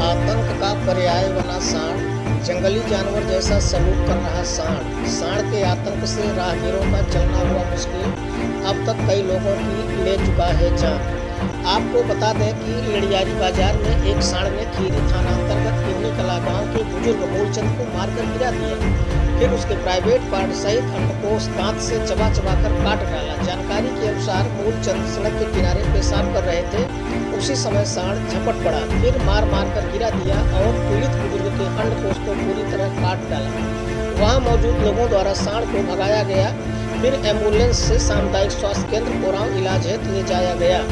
आतंक का पर्याय बना सांड जंगली जानवर जैसा सलूक कर रहा सांड सांड के आतंक से राहगीरों का चलना हुआ मुश्किल। अब तक कई लोगों की ले चुका है जान। आपको बता दें कि लड़ियारी बाज़ार में एक सांड ने खीरी थाना अंतर्गत किन्नी कला गाँव के बुज़ुर्ग मूलचंद को मारकर गिरा दिया। फिर उसके प्राइवेट पार्ट सहित अंडकोश दांत से चबा चबा कर काट डाला। जानकारी के अनुसार मूलचंद सड़क के किनारे पेशाब कर रहे थे। उसी समय सांड झपट पड़ा। फिर मार मार कर गिरा दिया और पीड़ित बुज़ुर्ग के अंडकोश को पूरी तरह काट डाला। वहाँ मौजूद लोगों द्वारा सांड को भगाया गया। फिर एंबुलेंस से सामुदायिक स्वास्थ्य केंद्र कोराव इलाज हेतु ले जाया गया।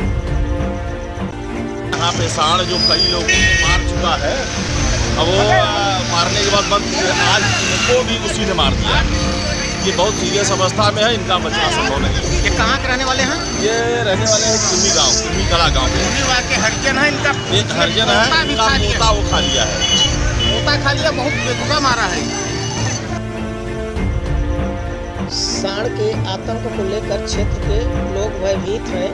यहाँ पे सांड जो कई लोगों को मार चुका है अब वो मारने के बाद बंद आज इनको भी उसी ने मार दिया। ये बहुत सीरियस अवस्था में है इनका बचना संभव नहीं। ये कहाँ के रहने वाले हैं? ये रहने वाले हैं किमी गाँव किमी कला गाँव। के हरिजन है इनका। एक हरिजन है इनका पोता वो खा लिया है। पोता खा लिया बहुत बेतुका मारा है। सांड के आतंक को लेकर क्षेत्र के लोग भयभीत हैं।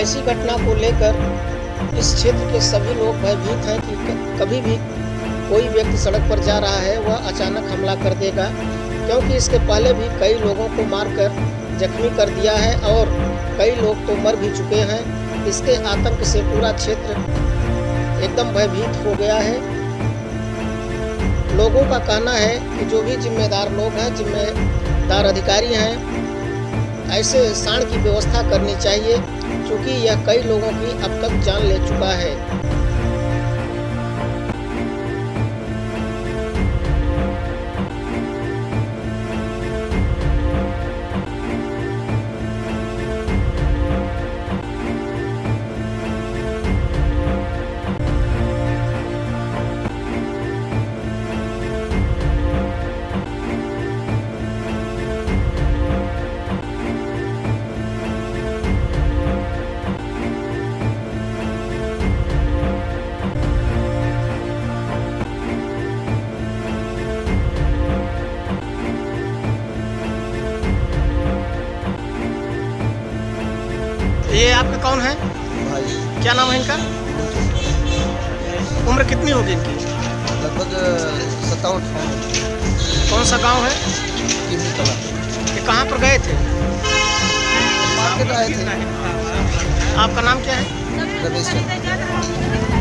ऐसी घटना को लेकर इस क्षेत्र के सभी लोग भयभीत हैं कि कभी भी कोई व्यक्ति सड़क पर जा रहा है, वह अचानक हमला कर देगा। क्योंकि इसके पहले भी कई लोगों को मारकर जख्मी कर दिया है और कई लोग तो मर भी चुके हैं। इसके आतंक से पूरा क्षेत्र एकदम भयभीत हो गया है। लोगों का कहना है कि जो भी जिम्मेदार लोग हैं, जिम्मेदार अधिकारी हैं, ऐसे सांड की व्यवस्था करनी चाहिए। क्योंकि यह कई लोगों की अब तक जान ले चुका है। आपके कौन है? भाई। क्या नाम है इनका? उम्र कितनी होगी इनकी? लगभग सत्तावन। कौन सा गाँव है? ये कहाँ पर गए थे? मार्केट आए थे। आपका नाम क्या है? रमेश।